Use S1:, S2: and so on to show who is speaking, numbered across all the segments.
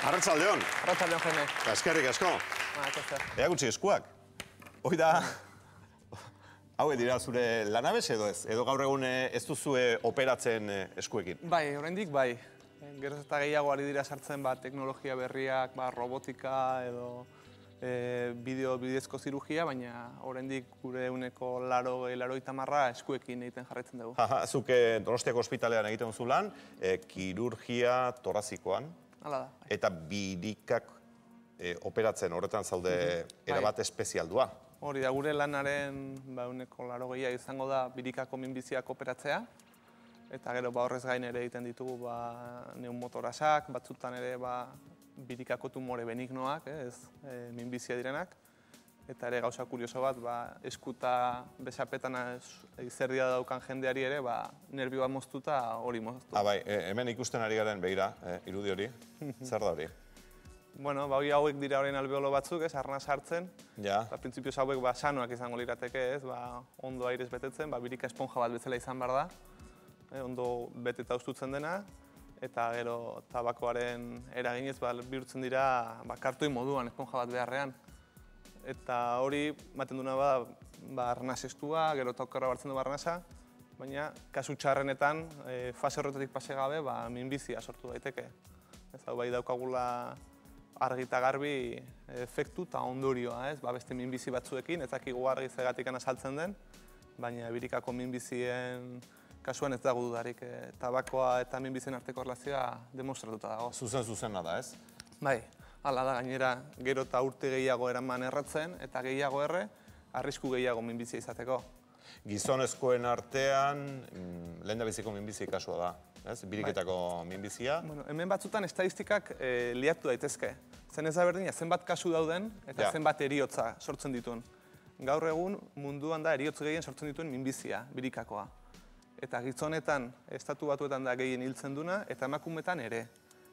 S1: Arratzaldeon,
S2: Arratzaldeon jende.
S1: eskerrik asko. Ea gutxi eskuak. Hoi da, hauek dira zure lanabez edo ez? Edo gaur egun eh, ez duzue operatzen eh, eskuekin?
S2: Bai, oraindik bai. Geroz eta gehiago ari dira sartzen ba, teknologia berriak, ba, robotika edo e, bideo bidezko zirugia, baina oraindik gure uneko laro, laro itamarra eskuekin egiten jarraitzen dugu.
S1: Haha, zuk eh, Donostiako ospitalean egiten duzu lan, eh, kirurgia torazikoan,
S2: Hala da. bai.
S1: eta birikak eh, operatzen horretan zaude erabat espezialdua.
S2: Hori da, gure lanaren ba, uneko laro gehia izango da birikako minbiziak operatzea. Eta gero ba, horrez gain ere egiten ditugu ba, neumotorasak, batzutan ere ba, birikako tumore benignoak, ez e, minbizia direnak. Eta ere gauza kurioso bat, ba, eskuta besapetan izerdia daukan jendeari ere, ba, nervioa moztuta hori moztu.
S1: Ah, bai, eh, hemen ikusten ari garen behira, eh, irudi hori. Zer da hori?
S2: Bueno, ba, hoi hauek dira horien albeolo batzuk, ez, arna sartzen.
S1: Ja,
S2: Ba, printzipioz hauek ba, sanoak izango lirateke, ez, ba, ondo airez betetzen, ba, birika esponja bat bezala izan behar da, e, ondo beteta ustutzen dena, eta gero tabakoaren eraginez ba, bihurtzen dira ba, kartoi moduan esponja bat beharrean. Eta hori, maten duna ba, ba arnaz estua, gero taukarra bartzen du arnaza, baina kasu txarrenetan, e, fase horretatik pase gabe, ba, minbizia sortu daiteke. Ez hau bai daukagula argi eta garbi efektu eta ondorioa, ez? Ba, beste minbizi batzuekin, ez dakigu argi zegatik saltzen den, baina birikako minbizien kasuan ez dago dudarik. E, tabakoa eta minbizien arteko relazioa demostratuta dago.
S1: zuzen zuzena da, ez?
S2: Bai, hala da gainera gero eta urte gehiago eraman erratzen eta gehiago erre, arrisku gehiago minbizia izateko.
S1: Gizonezkoen artean, mm, lehen da biziko minbizi kasua da, ez? Biriketako minbizia.
S2: Bueno, hemen batzutan estadistikak e, liatu daitezke. Zen ez da berdina, zenbat kasu dauden eta
S1: Ja.
S2: zenbat eriotza sortzen dituen. Gaur egun munduan da eriotz gehien sortzen dituen minbizia, birikakoa. Eta gizonetan, estatu batuetan da gehien hiltzen duna, eta emakumetan ere.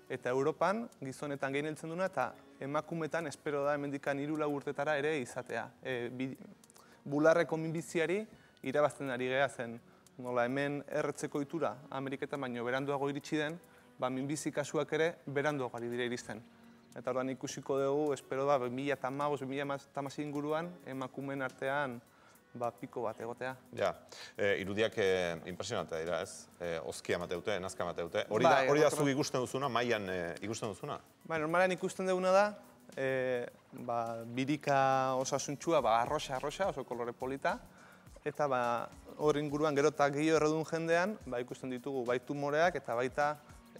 S2: Eta Europan gizonetan gehien hiltzen duna, eta emakumetan espero da hemendikan hiru lau urtetara ere izatea. E, bi, bularreko minbiziari irabazten ari geha zen. Nola hemen erretzeko itura Ameriketan baino beranduago iritsi den, ba minbizi kasuak ere beranduago ari dira iristen. Eta orduan ikusiko dugu, espero da, 2008, 2008 inguruan, emakumeen artean ba, piko bat egotea.
S1: Ja, e, irudiak e, impresionantea dira, ez? E, Ozkia mateute, nazka mateute. Hori da,
S2: Bai,
S1: hori da zuk ikusten duzuna, mailan e, ikusten duzuna?
S2: Ba, normalean ikusten duguna da, e, ba, birika osasuntxua, ba, arroxa, arroxa, oso kolore polita, eta ba, hor inguruan gero eta gehiago erredun jendean, ba, ikusten ditugu bai tumoreak eta baita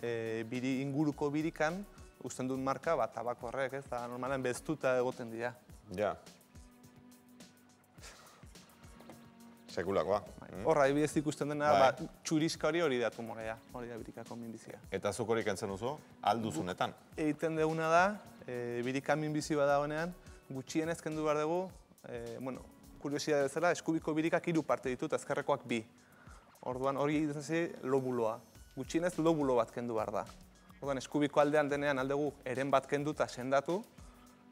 S2: e, biri, inguruko birikan, usten duen marka, ba, tabako horrek, ez, da normalean beztuta egoten dira.
S1: Ja. Sekulakoa. Mm.
S2: Horra, adibidez ikusten dena,
S1: Bai.
S2: ba, txuriska hori hori da tumorea, hori da birikako minbizia.
S1: Eta zuk hori kentzen duzu, alduzunetan.
S2: egiten duguna da, e, birika minbizi badagoenean, gutxienez kendu behar dugu, e, bueno, kuriosidade bezala, eskubiko birikak hiru parte ditu eta ezkerrekoak bi. Orduan hori egiten zi lobuloa. Gutxienez lobulo bat kendu behar da. Orduan eskubiko aldean denean aldegu eren bat kendu eta sendatu,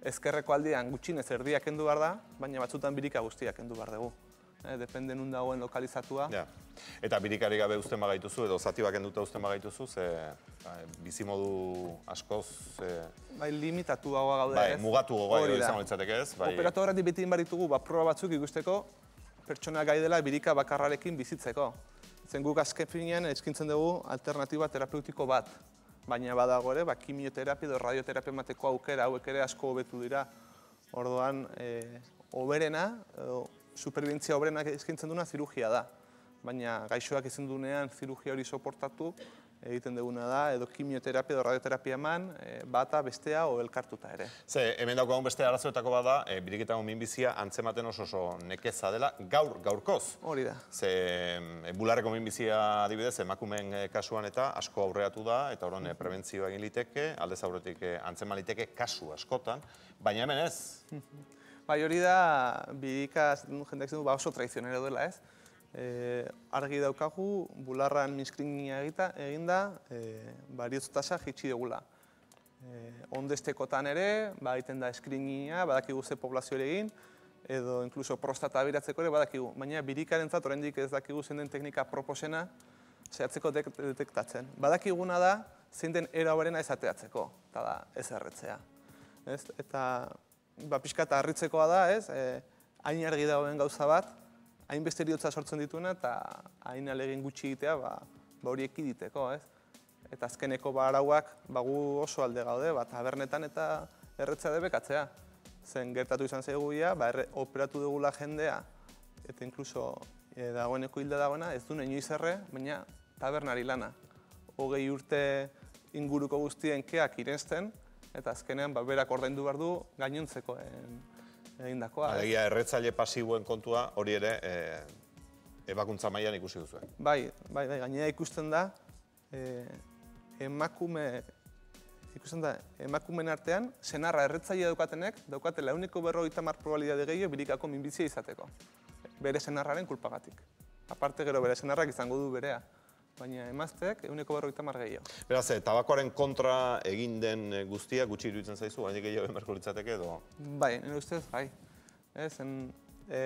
S2: ezkerreko aldean gutxienez erdia kendu behar da, baina batzutan birika guztiak kendu behar dugu. E, depende nun dagoen lokalizatua.
S1: Ja. Eta birikari gabe uzten bagaituzu, edo zati bakenduta uzten bagaituzu, ze ba, bizimodu askoz, e,
S2: Bai, limitatuagoa gaude
S1: bai,
S2: ez.
S1: mugatu gogoa
S2: da.
S1: izango litzateke ez? Bai,
S2: Operatorretik beti egin ditugu ba, proba batzuk ikusteko pertsona gai dela birika bakarrarekin bizitzeko. Zen guk azken finean eskintzen dugu alternatiba terapeutiko bat. Baina badago ere, ba, kimioterapia edo radioterapia emateko aukera hauek ere asko hobetu dira. Orduan, e, oberena, edo, superbientzia oberena eskintzen duna zirugia da. Baina gaixoak ezin dunean zirugia hori soportatu, egiten duguna da, edo kimioterapia edo radioterapia eman, e, bata, bestea, o elkartuta ere.
S1: Ze, hemen daukagun beste arazoetako bada, e, biriketako minbizia antzematen oso oso nekeza dela, gaur, gaurkoz.
S2: Hori da.
S1: Ze, e, bularreko minbizia adibidez, emakumeen e, kasuan eta asko aurreatu da, eta horren e, prebentzioa egin liteke, aldez aurretik antzeman liteke kasu askotan, baina hemen ez.
S2: Bai, hori da, birika, jendeak zen du, ba oso tradizionero dela, ez? E, argi daukagu, bularran miskrinia egita, eginda, e, bariotz tasa jitsi dugula. E, ondestekotan ere, ba, egiten da eskrinia, badakigu ze poblazio egin, edo inkluso prostata abiratzeko ere badakigu. Baina birikaren zat, oraindik ez dakigu zen den teknika proposena, zehatzeko detektatzen. Badakiguna da, zein den era horrena ez ateatzeko, eta da ez erretzea. Ez? Eta ba, pixka eta harritzekoa da, ez? E, hain argi dagoen gauza bat, hain beste eriotza sortzen dituena, eta hain alegin gutxi egitea, ba, ba hori ekiditeko, ez? Eta azkeneko ba arauak ba, gu oso alde gaude, ba, tabernetan eta erretzea debekatzea. Zen gertatu izan zegoia, ba, erre, operatu dugula jendea, eta inkluso e, dagoeneko hilda dagoena, ez du inoiz erre, baina tabernari lana. Hogei urte inguruko guztien keak irenzten, eta azkenean ba, berak ordaindu behar du gainontzeko egindakoa.
S1: Alegia, erretzaile pasiboen kontua hori ere e, ebakuntza mailan ikusi duzu.
S2: Bai, bai, bai, gainera ikusten da, e, emakume, ikusten da, emakumen artean, senarra erretzaile daukatenek, daukate launiko berrogeita mar probabilidade gehiago birikako minbizia izateko. Bere senarraren kulpagatik. Aparte gero bere senarrak izango du berea baina emazteak eguneko berrogeita mar gehiago.
S1: Beraz, eh, tabakoaren kontra egin den eh, guztia gutxi iruditzen zaizu, baina gehiago emarko litzateke edo?
S2: Bai, nire ustez, bai. Ez, en, e,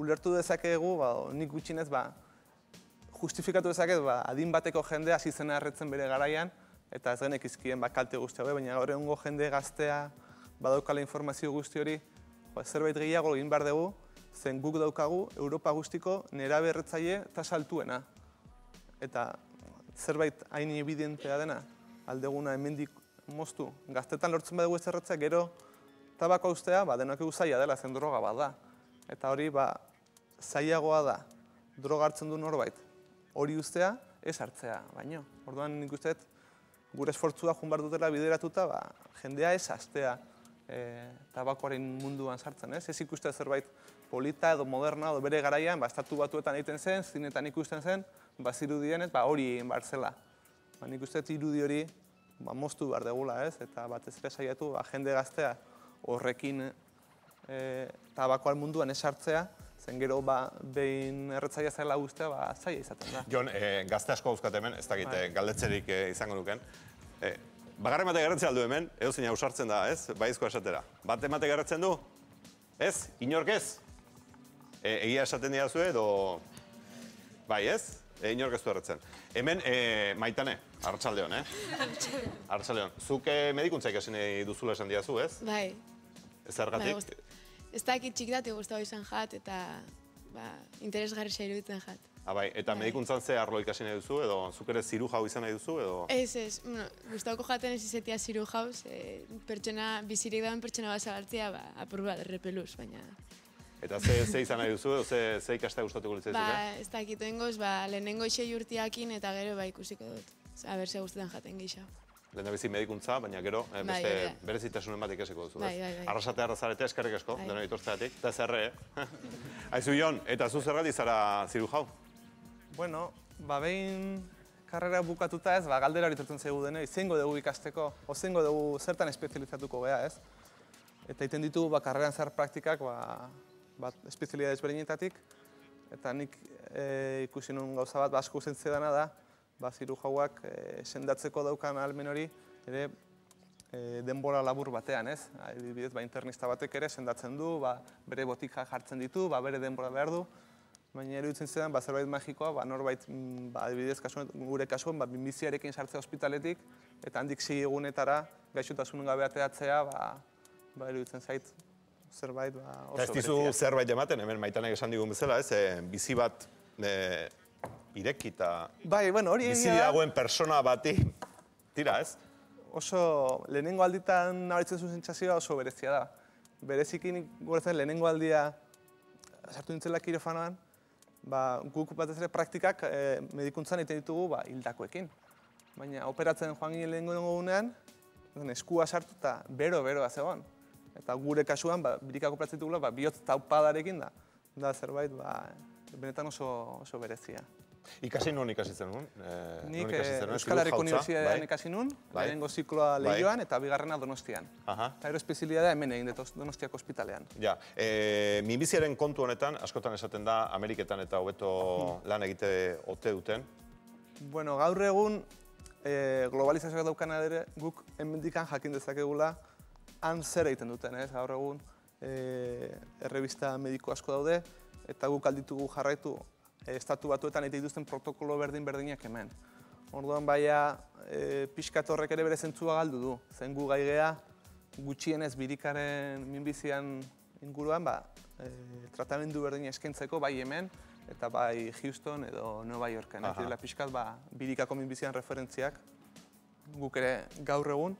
S2: ulertu dezakegu, ba, nik gutxinez, ba, justifikatu dezaket, ba, adin bateko jendea hasi zena erretzen bere garaian, eta ez genek izkien ba, kalte guztia, bai, baina gaur egungo jende gaztea badaukala informazio guzti hori, ba, zerbait gehiago egin behar dugu, zen guk daukagu Europa guztiko nera berretzaile eta saltuena eta zerbait hain evidentea dena, aldeguna hemendik moztu, gaztetan lortzen badugu ez erretzea, gero tabako ustea, ba, denak egu zaila dela, zen droga bat da. Eta hori, ba, zailagoa da, droga hartzen du norbait, hori ustea, ez hartzea, baino. Orduan nik usteet, gure esfortzua jun dutela bideratuta, ba, jendea ez astea e, tabakoaren munduan sartzen, ez? Ez ikustea zerbait polita edo moderna edo bere garaian, ba, estatu batuetan egiten zen, zinetan ikusten zen, ba, dienez, ba, hori egin behar zela. Ba, nik uste irudi hori ba, moztu behar degula, ez? Eta batez ere saiatu, ba, jende gaztea horrekin e, tabakoal munduan esartzea, zen gero ba, behin erretzaia zela guztia, ba, zaila izaten da.
S1: Jon, e, gazte asko dauzkat hemen, ez dakit, bai. galdetzerik e, izango nuken. E, bagarren bate gerratzen aldu hemen, edo zein ausartzen da, ez? Baizko esatera. Bat emate gerratzen du? Ez? Inork ez? E, egia esaten dira edo... Bai, ez? E, inork ez du erretzen. Hemen, e, maitane, hartxaldeon, eh? Hartxaldeon. Zuk e, medikuntza ikasin duzula esan diazu, ez?
S3: Bai.
S1: Ez ergatik?
S3: Bai, ez dakit txik dati guztago izan jat, eta ba, interesgarri xa iruditzen jat.
S1: Ah, bai. Eta bai. medikuntzan ze arlo ikasi nahi duzu, edo zuk ere ziru jau izan nahi duzu, edo?
S3: Ez, ez. Bueno, guztauko jaten ez izetia ziru jauz, e, pertsona, bizirik dauen pertsona bat zabaltzea, ba, apur bat, repeluz, baina...
S1: Eta ze, ze izan nahi duzu, ze, ze ikastea gustatuko litzaizu,
S3: ba, ez dakit engoz, ba, lehenengo isei urtiakin eta gero ba ikusiko dut. Aber, ze guztetan jaten gisa.
S1: Lehen bizi medikuntza, baina gero, eh, bai, beste bai, berezitasunen bat ikasiko duzu.
S3: Bai, bai, bai.
S1: Arrasate arrazarete eskerrik asko, bai. dena itortzeatik, eta zerre, eh? Aizu Jon, eta zu zergatik zara ziru jau?
S2: Bueno, ba behin karrera bukatuta ez, ba, galdera hori tortzen zegu dene, izango dugu ikasteko, o dugu zertan espezializatuko gea ez. Eta iten ditugu ba, karreran zer praktikak, ba, bat espezialidade ezberdinetatik, eta nik e, ikusi nun gauza bat, ba, dana da, ba, ziru jauak e, sendatzeko daukan almen hori, ere e, denbora labur batean, ez? Adibidez, ba, internista batek ere sendatzen du, ba, bere botika jartzen ditu, ba, bere denbora behar du, baina eruditzen zedan, ba, zerbait magikoa, ba, norbait, mm, ba, adibidez, kasuan, gure kasuan, ba, binbiziarekin sartzea ospitaletik, eta handik sigi egunetara, gaixotasun gabe ateatzea, ba, ba, eruditzen zait, zerbait ba, oso
S1: Ez dizu zerbait ematen, hemen maitanek esan digun bezala, ez, e, bizi bat e, irekita
S2: bai, bueno, hori
S1: bizi dagoen persona bati, tira ez?
S2: Oso lehenengo alditan nabaritzen zuen sentsazioa oso berezia da. Berezikin goretzen lehenengo aldia sartu nintzela kirofanoan, ba, guk batez ere praktikak e, medikuntzan egiten ditugu ba, hildakoekin. Baina operatzen joan ginen lehenengo dugunean, eskua sartu eta bero-beroa zegoen. Eta gure kasuan, ba, birikako platzitugula, ba, bihotz taupadarekin da. Da zerbait, ba, benetan oso, oso berezia.
S1: Ikasi nun ikasi zen nun?
S2: Eh, Nik eh, Euskal Herriko Unibertsitatean bai? ikasi nun, bai? lehenengo zikloa bai? lehioan eta bigarrena donostian. Aha. Eta ero espezialidadea hemen egin dut donostiako ospitalean.
S1: Ja, e, minbiziaren kontu honetan, askotan esaten da, Ameriketan eta hobeto lan egite ote duten.
S2: Bueno, gaur egun, e, globalizazioak daukana ere, guk hemendikan jakin dezakegula, han zer egiten duten, ez? Gaur egun, e, errebista mediko asko daude, eta guk alditugu jarraitu e, estatu batuetan egiten dituzten protokolo berdin-berdinak hemen. Orduan baia e, pixkat horrek ere bere zentzua galdu du. Zen gu gai gea gutxienez birikaren minbizian inguruan ba, e, tratamendu berdin eskaintzeko bai hemen eta bai Houston edo Nueva Yorken. Direla pixkat ba, birikako minbizian referentziak guk ere gaur egun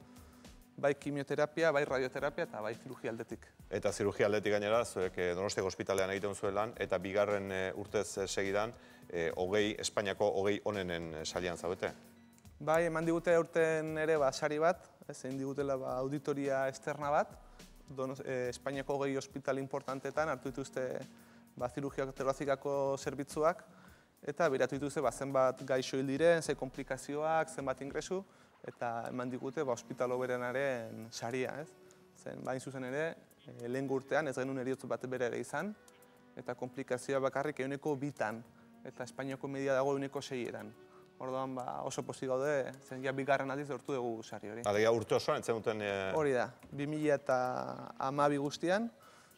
S2: bai kimioterapia, bai radioterapia eta bai zirurgia aldetik.
S1: Eta zirurgia aldetik gainera, zuek eh, Donostiako ospitalean egiten zuen lan, eta bigarren eh, urtez eh, segidan, hogei, Espainiako hogei onenen salian zaudete.
S2: Bai, eman digute aurten ere ba, sari bat, zein digutela ba, auditoria externa bat, Donos, eh, Espainiako hogei ospital importantetan hartu dituzte ba, zirurgia torrazikako zerbitzuak, eta biratu dituzte ba, zenbat gaixo hil diren, ze komplikazioak, zenbat ingresu, eta eman digute ba, ospital hoberenaren saria, ez? Zen, bain zuzen ere, e, lehen urtean ez genuen eriotz bat bere ere izan, eta komplikazioa bakarrik euneko bitan, eta Espainiako media dago euneko seieran. Orduan ba, oso pozik gaude, zen ja bigarren aldiz lortu dugu sari hori.
S1: Alegia urte osoan, entzen duten... eh,
S2: Hori da, 2000 eta amabi guztian,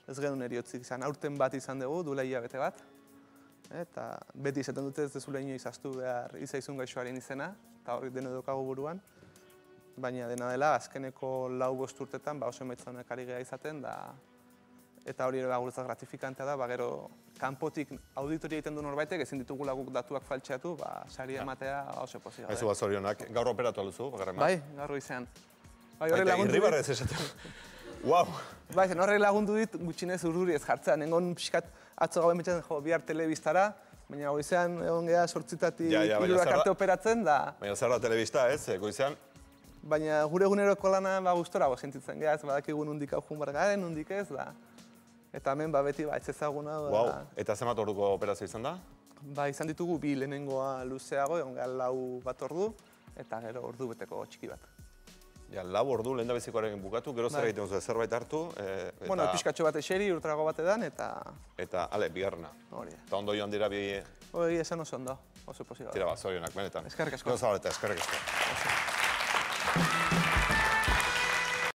S2: ez genuen eriotzik izan, aurten bat izan dugu, duela hilabete bat. Eta beti izaten dute ez dezula inoiz aztu behar izaizun gaixoaren izena, eta hori deno daukagu buruan. Baina dena dela, azkeneko lau bost urtetan ba, oso emaitza honek ari geha izaten, da, eta hori ere ba, guretzat gratifikantea da, ba, gero kanpotik auditoria egiten du norbaitek, ezin ditugula guk datuak faltxeatu, ba, sari ematea oso pozik.
S1: Aizu bat zorionak, gaur operatu alduzu, bakarren bat.
S2: Bai, gaur izan. Bai, horre lagundu dit.
S1: irribarrez esaten. Wow!
S2: Bai, zen horrek lagundu dit gutxinez urduri ez jartzea. Nengon pixkat atzo gauen betxatzen jo bihar telebistara, baina goizean egon geha sortzitatik
S1: Ja, ja,
S2: arte operatzen da.
S1: Baina zer da telebista, ez? eh, Goizean,
S2: Baina gure eguneroko lana ba, gustorago sentitzen geha, ez badakigu nundik hau jun garen, nundik ez, da. Eta hemen ba, beti ba, ez ezaguna. Da,
S1: wow. Eta zenbat orduko operazio izan da?
S2: Ba, izan ditugu bi lehenengoa luzeago, egon lau bat ordu, eta gero ordu beteko txiki bat.
S1: Ja, lau ordu lehen bezikoaren bukatu, gero zer
S2: Bai.
S1: egiten duzu, zerbait hartu, eh, eta,
S2: Bueno, pixkatxo bat eseri, urtrago bat edan, eta
S1: eta, ale, bigarrena.
S2: hori da.
S1: Eta ondo joan dira bi,
S2: Hori esan oso ondo, oso posible.
S1: tira bat, zorionak, benetan.
S2: Eskerrik asko.
S1: Zabaleta, eskerrik asko.